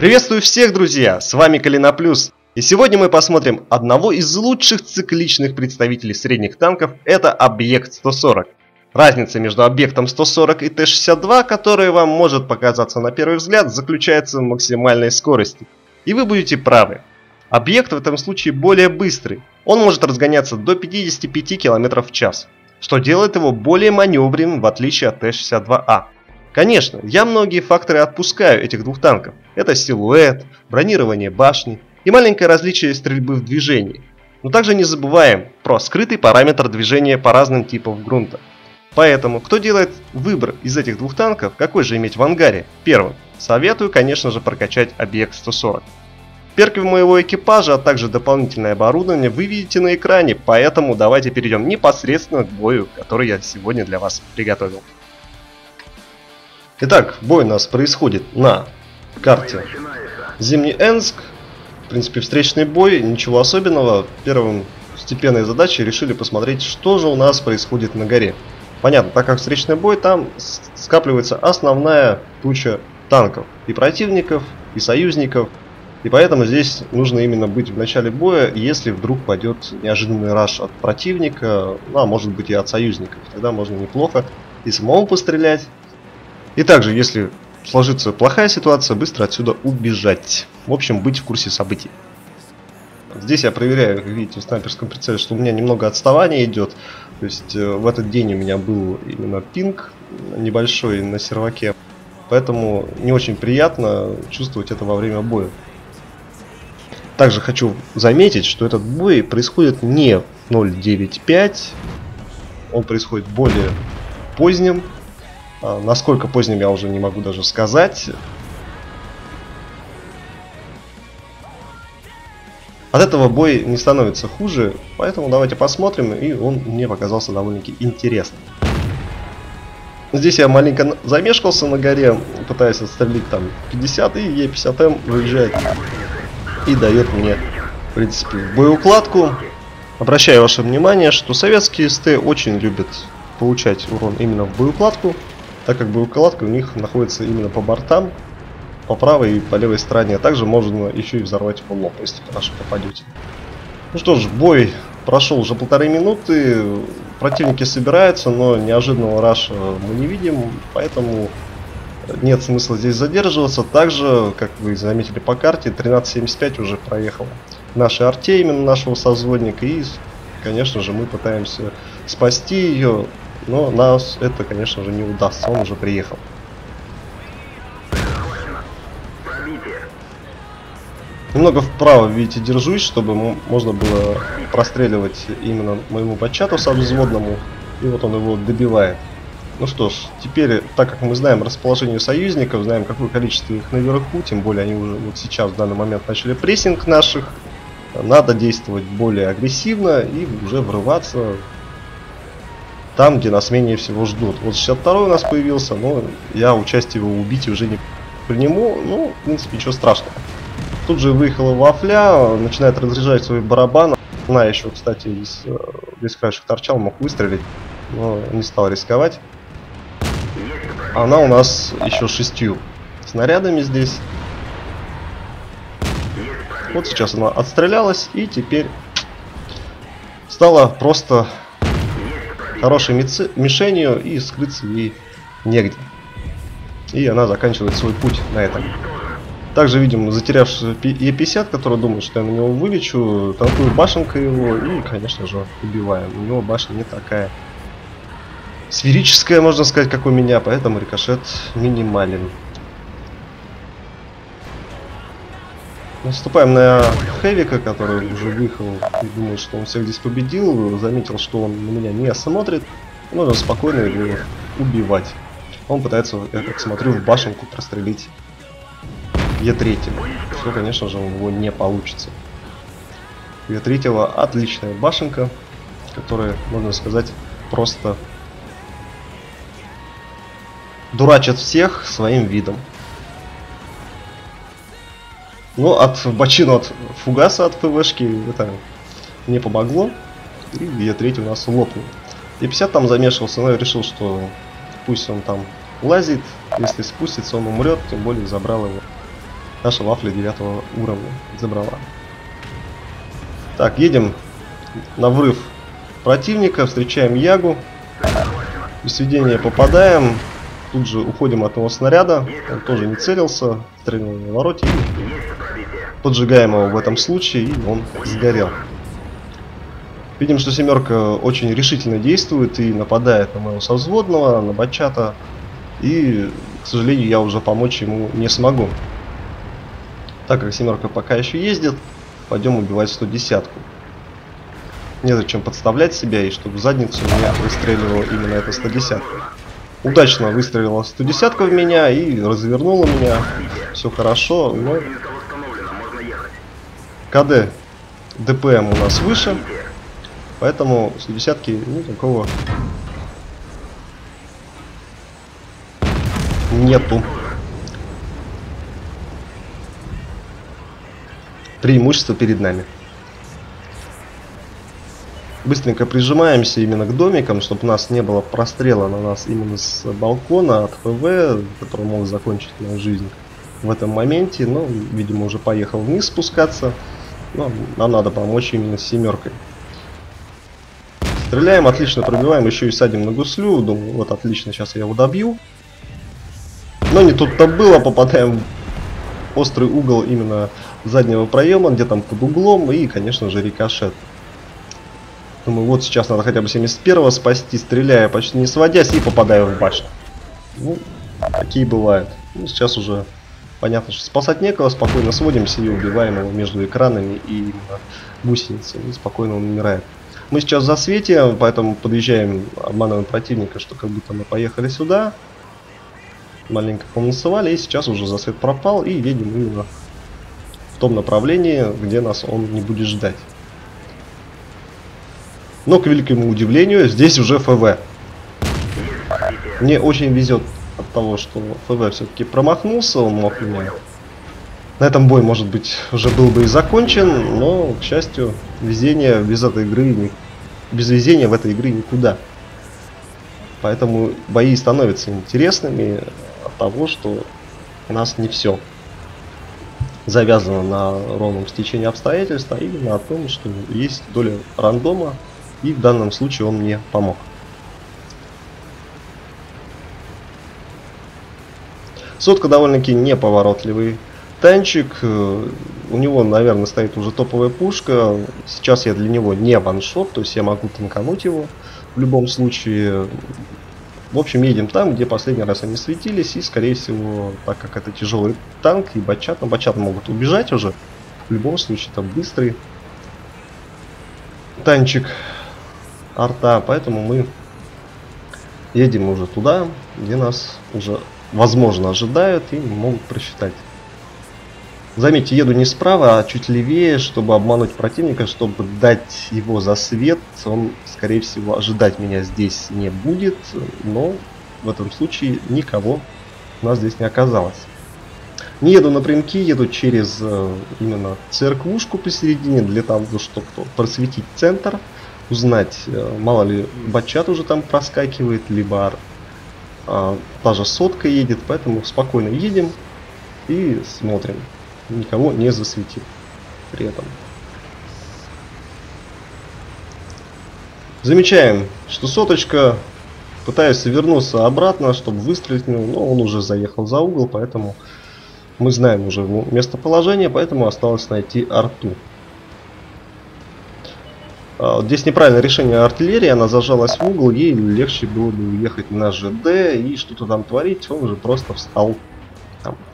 Приветствую всех, друзья! С вами Калина Плюс. И сегодня мы посмотрим одного из лучших цикличных представителей средних танков, это Объект 140. Разница между Объектом 140 и Т-62, которая вам может показаться на первый взгляд, заключается в максимальной скорости. И вы будете правы. Объект в этом случае более быстрый. Он может разгоняться до 55 км в час, что делает его более маневренным в отличие от Т-62А. Конечно, я многие факторы отпускаю этих двух танков. Это силуэт, бронирование башни и маленькое различие стрельбы в движении. Но также не забываем про скрытый параметр движения по разным типам грунта. Поэтому, кто делает выбор из этих двух танков, какой же иметь в ангаре? Первым. Советую, конечно же, прокачать объект 140. Перки моего экипажа, а также дополнительное оборудование вы видите на экране, поэтому давайте перейдем непосредственно к бою, который я сегодня для вас приготовил. Итак, бой у нас происходит на карте Зимний Энск. В принципе, встречный бой, ничего особенного. Первым степенной задачей решили посмотреть, что же у нас происходит на горе. Понятно, так как встречный бой, там скапливается основная туча танков. И противников, и союзников. И поэтому здесь нужно именно быть в начале боя, если вдруг пойдет неожиданный раш от противника, ну, а может быть и от союзников. Тогда можно неплохо и самому пострелять, и также, если сложится плохая ситуация, быстро отсюда убежать. В общем, быть в курсе событий. Здесь я проверяю, как видите, в снайперском прицеле, что у меня немного отставания идет. То есть э, в этот день у меня был именно пинг небольшой на серваке. Поэтому не очень приятно чувствовать это во время боя. Также хочу заметить, что этот бой происходит не в 0.95. Он происходит более поздним насколько поздним я уже не могу даже сказать. От этого бой не становится хуже, поэтому давайте посмотрим, и он мне показался довольно-таки интересным. Здесь я маленько замешкался на горе, пытаясь отстрелить там 50, и Е50М выезжает и дает мне, в принципе, боеукладку. Обращаю ваше внимание, что советские СТ очень любят получать урон именно в боеукладку так как боеукладка у них находится именно по бортам, по правой и по левой стороне. А также можно еще и взорвать его лоб, если хорошо попадете. Ну что ж, бой прошел уже полторы минуты. Противники собираются, но неожиданного раша мы не видим, поэтому нет смысла здесь задерживаться. Также, как вы заметили по карте, 1375 уже проехал нашей арте, именно нашего созвонника. И, конечно же, мы пытаемся спасти ее. Но нас это, конечно же, не удастся. Он уже приехал. Немного вправо, видите, держусь, чтобы можно было простреливать именно моему бачату взводному. И вот он его добивает. Ну что ж, теперь, так как мы знаем расположение союзников, знаем какое количество их наверху, тем более они уже вот сейчас в данный момент начали прессинг наших, надо действовать более агрессивно и уже врываться там, где нас менее всего ждут. Вот 62 у нас появился, но я участие его убить уже не приниму. Ну, в принципе, ничего страшного. Тут же выехала Вафля, начинает разряжать свой барабан. Она еще, кстати, из, из краешек торчал, мог выстрелить, но не стал рисковать. Она у нас еще шестью снарядами здесь. Вот сейчас она отстрелялась и теперь стала просто хорошей мишенью и скрыться ей негде. И она заканчивает свой путь на этом. Также видим затерявший Е50, который думает, что я на него вылечу, танкую башенкой его и, конечно же, убиваем. У него башня не такая сферическая, можно сказать, как у меня, поэтому рикошет минимален. Наступаем на Хэвика, который уже выехал и думает, что он всех здесь победил. Заметил, что он на меня не смотрит. Можно спокойно его убивать. Он пытается, я как смотрю, в башенку прострелить Е3. Что, конечно же, у него не получится. Е3 отличная башенка, которая, можно сказать, просто дурачит всех своим видом. Ну, от бочину от фугаса от ПВшки это не помогло. И Е3 у нас лопнул. Е50 там замешивался, но я решил, что пусть он там лазит. Если спустится, он умрет, тем более забрал его Наша вафля 9 уровня забрала. Так, едем на врыв противника, встречаем Ягу. Без сведения попадаем. Тут же уходим от его снаряда. Он тоже не целился. Стрельнул на вороте. Поджигаем его в этом случае, и он сгорел. Видим, что семерка очень решительно действует и нападает на моего совзводного, на Бачата. И, к сожалению, я уже помочь ему не смогу. Так как семерка пока еще ездит, пойдем убивать 110-ку. Незачем подставлять себя, и чтобы задницу меня выстреливала именно эта 110 Удачно выстрелила 110 в меня и развернула меня. Все хорошо, но... КД ДПМ у нас выше, поэтому 110 ну, такого нету. Преимущество перед нами быстренько прижимаемся именно к домикам, чтобы у нас не было прострела на нас именно с балкона от ПВ, который мог закончить нашу жизнь в этом моменте. Но, видимо, уже поехал вниз спускаться. Но нам надо помочь именно с семеркой. Стреляем, отлично пробиваем, еще и садим на гуслю. Думаю, вот отлично, сейчас я его добью. Но не тут-то было, попадаем в острый угол именно заднего проема, где там под углом, и, конечно же, рикошет. Думаю, вот сейчас надо хотя бы 71-го спасти, стреляя, почти не сводясь, и попадаю в башню. Ну, такие бывают. Ну, сейчас уже понятно, что спасать некого, спокойно сводимся и убиваем его между экранами и гусеницами, спокойно он умирает. Мы сейчас в засвете, поэтому подъезжаем, обманываем противника, что как будто мы поехали сюда. Маленько помнусовали, и сейчас уже засвет пропал, и едем именно в том направлении, где нас он не будет ждать. Но, к великому удивлению, здесь уже ФВ. Мне очень везет от того, что ФВ все-таки промахнулся, он мог меня... На этом бой, может быть, уже был бы и закончен, но, к счастью, везение без этой игры, без везения в этой игре никуда. Поэтому бои становятся интересными от того, что у нас не все завязано на ровном стечении обстоятельств, а именно о том, что есть доля рандома и в данном случае он мне помог. Сотка довольно-таки неповоротливый танчик. Э, у него, наверное, стоит уже топовая пушка. Сейчас я для него не ваншот, то есть я могу танкануть его в любом случае. В общем, едем там, где последний раз они светились, и, скорее всего, так как это тяжелый танк и бачат, но бачат могут убежать уже. В любом случае, там быстрый танчик арта, поэтому мы едем уже туда, где нас уже возможно ожидают и могут просчитать. Заметьте, еду не справа, а чуть левее, чтобы обмануть противника, чтобы дать его за свет. Он, скорее всего, ожидать меня здесь не будет, но в этом случае никого у нас здесь не оказалось. Не еду напрямки, еду через э, именно церквушку посередине, для того, чтобы просветить центр узнать, э, мало ли бачат уже там проскакивает, либо а, та же сотка едет, поэтому спокойно едем и смотрим. Никого не засветит при этом. Замечаем, что соточка пытается вернуться обратно, чтобы выстрелить, но он уже заехал за угол, поэтому мы знаем уже местоположение, поэтому осталось найти арту. А, здесь неправильное решение артиллерии, она зажалась в угол, ей легче было бы уехать на ЖД и что-то там творить, он уже просто встал.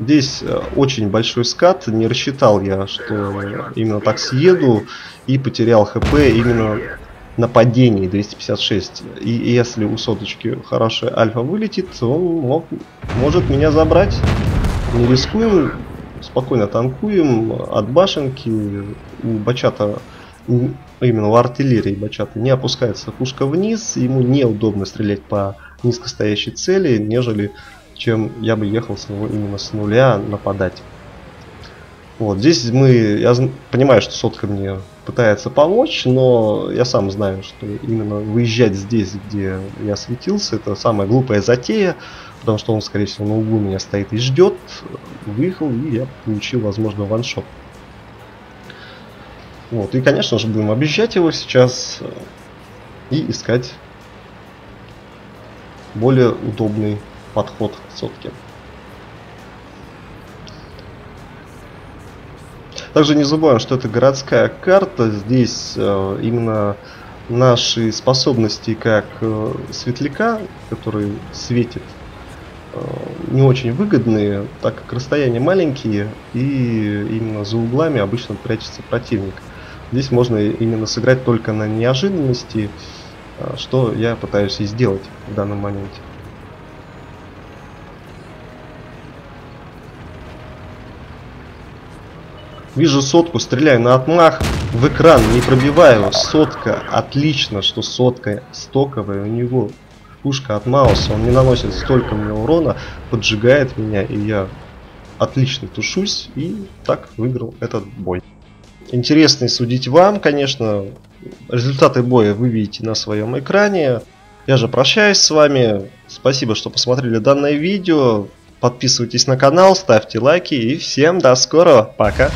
Здесь э, очень большой скат, не рассчитал я, что именно так съеду и потерял хп именно на падении 256. И если у соточки хорошая альфа вылетит, он мог, может меня забрать. Не рискуем, спокойно танкуем от башенки. У Бачата именно в артиллерии Бачата не опускается пушка вниз, ему неудобно стрелять по низкостоящей цели, нежели чем я бы ехал с него именно с нуля нападать. Вот, здесь мы, я понимаю, что сотка мне пытается помочь, но я сам знаю, что именно выезжать здесь, где я светился, это самая глупая затея, потому что он, скорее всего, на углу меня стоит и ждет. Выехал, и я получил, возможно, ваншот. Вот, и, конечно же, будем объезжать его сейчас э, и искать более удобный подход к сотке. Также не забываем, что это городская карта. Здесь э, именно наши способности как э, светляка, который светит, э, не очень выгодные, так как расстояния маленькие и именно за углами обычно прячется противник. Здесь можно именно сыграть только на неожиданности, э, что я пытаюсь и сделать в данном моменте. Вижу сотку, стреляю на отмах, в экран не пробиваю. Сотка, отлично, что сотка стоковая. У него пушка от Мауса, он не наносит столько мне урона, поджигает меня, и я отлично тушусь, и так выиграл этот бой. Интересно судить вам, конечно. Результаты боя вы видите на своем экране. Я же прощаюсь с вами. Спасибо, что посмотрели данное видео. Подписывайтесь на канал, ставьте лайки и всем до скорого. Пока.